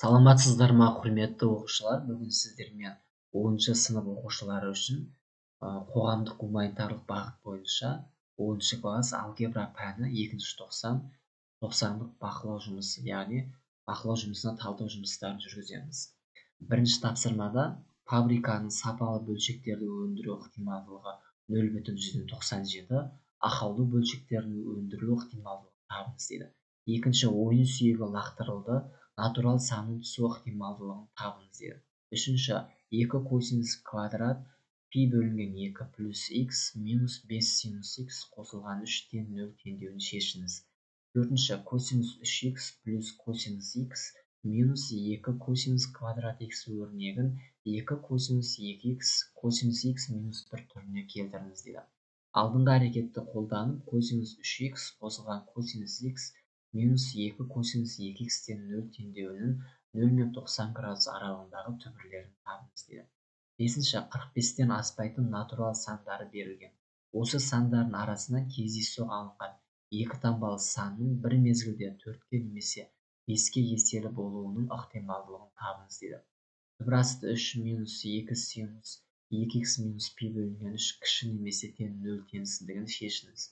саламатсыздар ма құрметті оқушылар? Бүгін сіздермен оныншы сынып оқушылары үшін қоғамдық гуманитарлық бағыт бойынша оныншы класс алгебра пәні екінші тоқсан тоқсандық бақылау жұмысы яғни бақылау жұмысына талдау жұмыстарын жүргіземіз. Бірінші тапсырмада фабриканың сапалы бөлшектерді өндіру ықтималдылығы нөл бүтін жүзден тоқсан жеті ақаулы бөлшектердің өндірілу ықтималдығын табыңыз дейді. Екінші ойын сүйегі лақтырылды. Натурал санның түсу ықтималдылығын табыңыз үшінші екі косинус квадрат пи бөлінген екі плюс х минус бес синус х қосылған үш тең нөл теңдеуін шешіңіз. Төртінші косинус үш х плюс косинус х минус екі косинус квадрат х өрнегін екі косинус екі х косинус х минус бір түріне келтіріңіз дейді алдыңғы әрекетті қолданып косинус үш х қосылған косинус х минус екі косинус екі х нөл теңдеуінің нөл мен тоқсан градус аралығындағы түбірлерін табыңыз дейді бесінші қырық бестен аспайтын натурал сандары берілген. Осы сандардың арасынан кездейсоқ алынған екі таңбалы санның бір мезгілде төртке немесе беске еселі болуының ықтималдылығын табыңыз дейді түбір үш минус екі синус екі х минус пи бөлінген үш кіші немесе тең нөл теңсіздігін шешіңіз.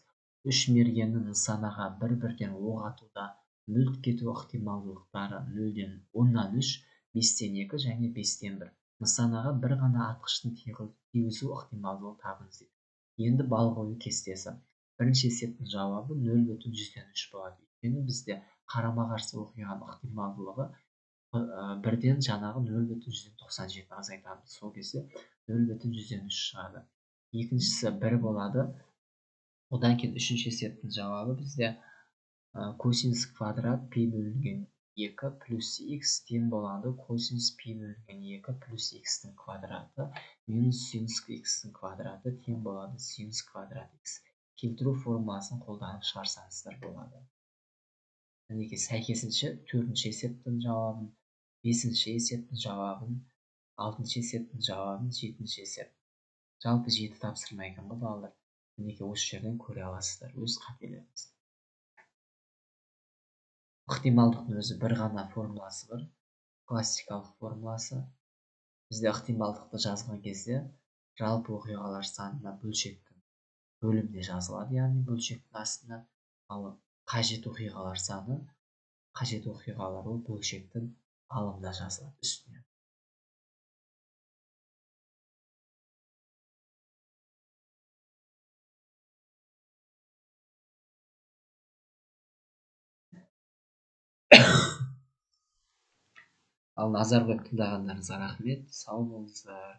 Үш мергеннің нысанаға бір бірден оқ атуда мүлт кету ықтималдылықтары нөлден оннан үш бестен екі және бестен бір. Нысанаға бір ғана атқыштың тигізу ықтималдығын табыңыз дейді енді бал қою кестесі. Бірінші есептің жауабы нөл бүтін жүзден үш болады. Өйткені бізде қарама қарсы оқиғаның ықтималдылығы бірден жаңағы нөл бүтін жүзден тоқсан жеті азайтамыз сол кезде нөл бүтін жүзден үш шығады. Екіншісі бір болады. Одан кейін үшінші есептің жауабы бізде косинус квадрат пи бөлінген екі плюс х тең болады косинус пи бөлінген екі плюс х-тің квадраты минус синус х-тің квадраты тең болады синус квадрат х келтіру формуласын қолданып шығарсаңыздар болады мінекей сәйкесінше төртінші есептің жауабын бесінші есептің жауабын алтыншы есептің жауабын жетінші есеп жалпы жеті тапсырма екен ғой балалар мінекей осы жерден көре аласыздар? Өз қателеріңізді. Ықтималдықтың өзі бір ғана формуласы бар. Классикалық формуласы. Бізде ықтималдықты жазған кезде жалпы оқиғалар санына бөлшектің бөлімде жазылады яғни бөлшектің астына. Ал қажет оқиғалар саны қажет оқиғалар ол бөлшектің алымында жазылады үстіне. Ал назар қойып тыңдағандарыңызға рахмет. Сау болыңыздар.